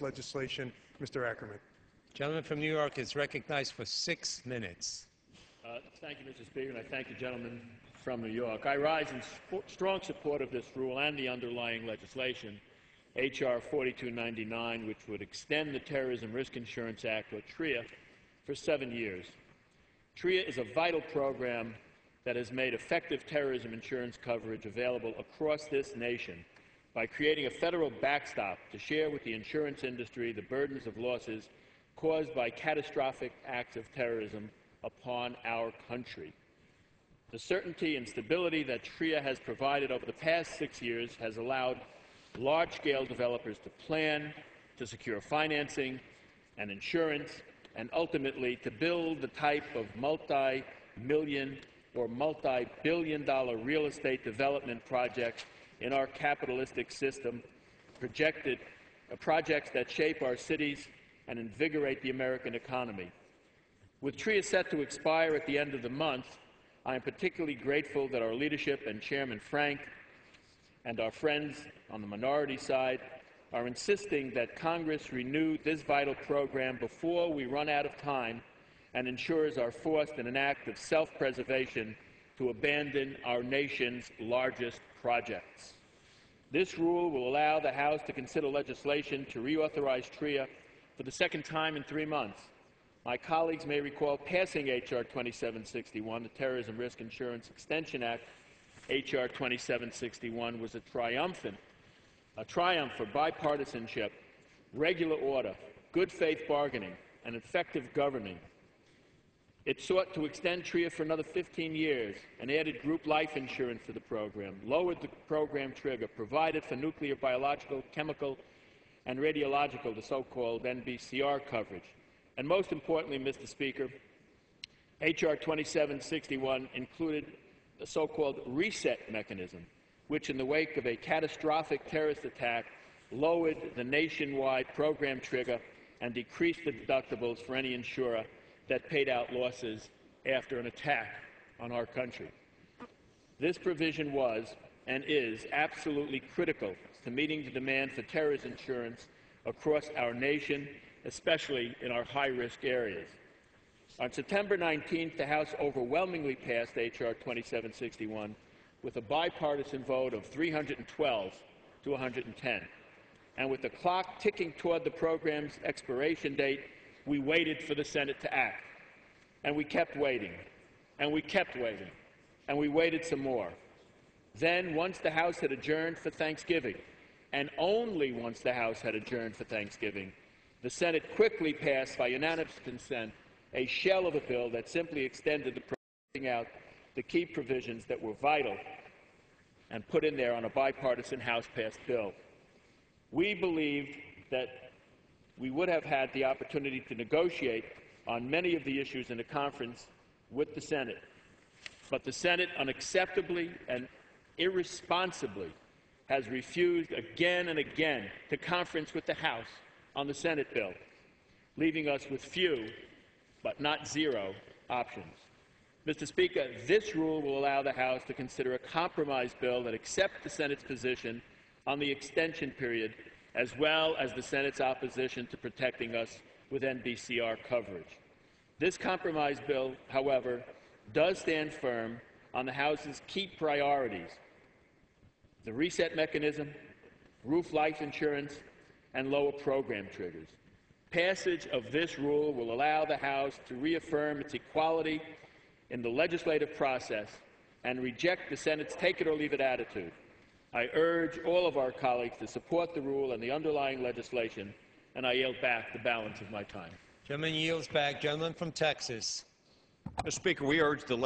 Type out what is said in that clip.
legislation. Mr. Ackerman. Gentleman from New York is recognized for six minutes. Uh, thank you, Mr. Speaker, and I thank the gentleman from New York. I rise in sp- strong support of this rule and the underlying legislation, H.R. 4299, which would extend the Terrorism Risk Insurance Act, or TRIA, for seven years. TRIA is a vital program that has made effective terrorism insurance coverage available across this nation by creating a federal backstop to share with the insurance industry the burdens of losses caused by catastrophic acts of terrorism upon our country. The certainty and stability that TRIA has provided over the past six years has allowed large-scale developers to plan, to secure financing and insurance, and ultimately to build the type of multi-million or multi-billion dollar real estate development projects in our capitalistic system, projected, uh, projects that shape our cities and invigorate the American economy. With TRIA set to expire at the end of the month, I am particularly grateful that our leadership and Chairman Frank and our friends on the minority side are insisting that Congress renew this vital program before we run out of time and ensures our forced in an act of self-preservation to abandon our nation's largest projects. This rule will allow the House to consider legislation to reauthorize TRIA for the second time in three months my colleagues may recall passing H.R. 2761, the Terrorism Risk Insurance Extension Act. H.R. 2761 was a triumphant, a triumph for bipartisanship, regular order, good faith bargaining, and effective governing. It sought to extend TRIA for another 15 years and added group life insurance to the program, lowered the program trigger, provided for nuclear, biological, chemical, and radiological, the so-called NBCR coverage, and most importantly, Mr. Speaker, H.R. 2761 included the so-called reset mechanism, which in the wake of a catastrophic terrorist attack lowered the nationwide program trigger and decreased the deductibles for any insurer that paid out losses after an attack on our country. This provision was and is absolutely critical to meeting the demand for terrorism insurance across our nation especially in our high-risk areas. On September 19th, the House overwhelmingly passed H.R. 2761 with a bipartisan vote of 312 to 110. And with the clock ticking toward the program's expiration date, we waited for the Senate to act. And we kept waiting. And we kept waiting. And we waited some more. Then, once the House had adjourned for Thanksgiving, and only once the House had adjourned for Thanksgiving, the Senate quickly passed by unanimous consent a shell of a bill that simply extended the out the key provisions that were vital and put in there on a bipartisan House-passed bill. We believed that we would have had the opportunity to negotiate on many of the issues in the conference with the Senate. But the Senate unacceptably and irresponsibly has refused again and again to conference with the House on the Senate bill, leaving us with few, but not zero, options. Mr. Speaker, this rule will allow the House to consider a compromise bill that accepts the Senate's position on the extension period, as well as the Senate's opposition to protecting us with NBCR coverage. This compromise bill, however, does stand firm on the House's key priorities the reset mechanism, group life insurance, and lower program triggers. Passage of this rule will allow the House to reaffirm its equality in the legislative process and reject the Senate's take-it-or-leave-it attitude. I urge all of our colleagues to support the rule and the underlying legislation, and I yield back the balance of my time. Gentleman yields back. Gentleman from Texas. Mr. Speaker, we urge the